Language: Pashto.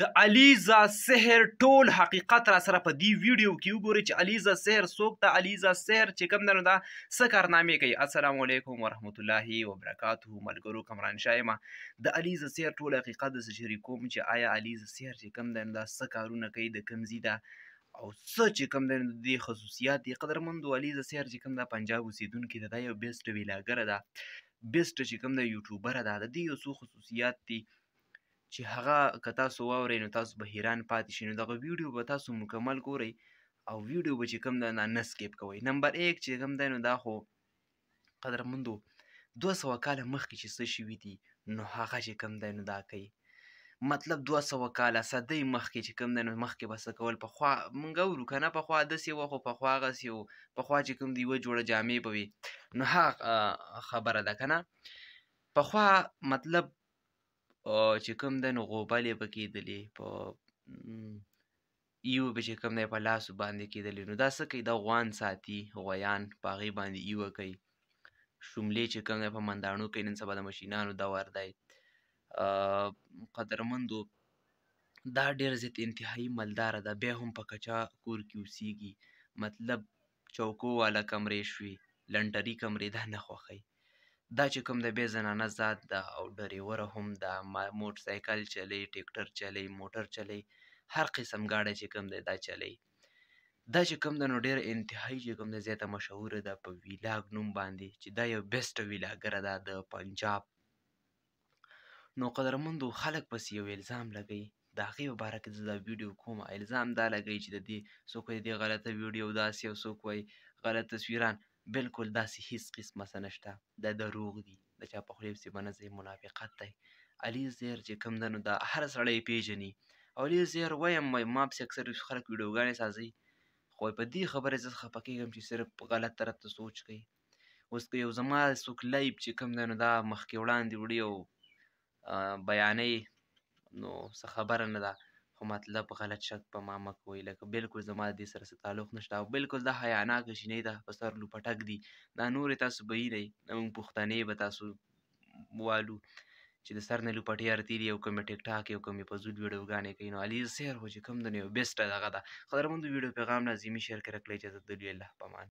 د علیزا سحر ټول حقیقت را سره په دی ویډیو کې وګورئ چې علیزا سحر څوک ده علیزا سحر چې کوم دنو ده څه کارنامې کوي السلام علیکم ورحمت الله وبرکاته ملګرو کمران شایما د علیزا سحر ټول حقیقت د شریکوم چې آیا علیزا سحر چې کوم دنو ده څه کارونه کوي د کمزی ده او څه چې کوم د دې خصوصیات دي قدرمند علي زسیر چې کوم د پنجاب اوسیدونکي ده دا یو بیسټ ویلاګر ده بیسټ چې کوم د یوټیوبر ده د دې یو څو خصوصیات دي چې هغه که تاسو واورئ نو تاسو به حیران پاتې شئ نو دغه ویډیو به تاسو مکمل ګورئ او ویډیو به چې کوم ده نه نه سکیپ کوئ نمبر یک چې کوم دی نو دا خو قدرمندو دوه سوه کاله مخکې چې څه شوي دي نو هغه چې کوم دی نو دا کوي مطلب دوه سوه کاله صدۍ مخکې چې کوم دی نو مخکې به څه کول پخوا موږ اورو که نه پخوا داسې وه خو پخوا هغسې و پخوا چې کوم دی یوه جوړه جامې به وي نو هغه خبره ده که نه پخوا مطلب چې کوم د نو غوبلې به کېدلې په ایو به چې کوم دی په لاس باندې کېدلې نو دا څه کوي دا غوان ساتي غویان په هغې باندې ایو کوي شملې چې کوم دی په منداڼو کې نن سبا د مشینانو دور دی قدرمندو دا ډېر زیات انتهایی مالداره ده بیا هم په کچا کور کې اوسیږي مطلب چوکو واله کمرې شوي لنډري کمرې دا نه خوښوي دا چې کوم د بې زنانه ذات ده او ډریوره هم ده موټر سایکل چلی ټیکټر چلی موټر چلی هر قسم ګاډی چې کوم دی دا چلی دا چې کوم ده نو ډېر انتهایی چې کوم دی زیاته مشهوره ده په ویلاګ نوم باندې چې دا یو بیسټ ویلاګره ده د پنجاب نو قدرمندو خلک پسې یو الزام لګوي د هغې په باره کې زه دا ویډیو کوم الزام دا لګوي چې د دې څوک د دې غلطه ویډیو داسې او څوک وایي غلط تصویران بالکل داسې هیڅ قسمه څه نشته دا دروغ دي د چا په خولې پسې به نه ځئ منافقت دی علي زیر چې کوم ده نو دا هر سړی پیژني او علي زیر وایم وایي ما پسې اکثر خلک ویډیوګانې سازوي خو په دې خبره زه خفه کېږم چې صرف غلط طرف ته سوچ کوي اوس که یو زما څوک لایب چې کوم دی نو دا مخکې وړاندې وړي او بیانوي نو څه خبره نه ده خو مطلب غلط شک په ما مه کوئ لکه بلکل زما دې سره څه تعلق نشته او بلکل دا حیاناکه چینۍ ده په سر لوپټک دي دا نورې تاسو به یی نه موږ پښتنې به تاسو والو چې د سر نه لوپټې ارتي دي او کومې ټیک ټاک او کومې فضول ویډیوګانې کوي نو علي سیر خو چې کوم د یو بیسټه دغه ده قدرمند ویډیو پیغام لازمي شیر کړه کړئ اجازه د لوی الله په امان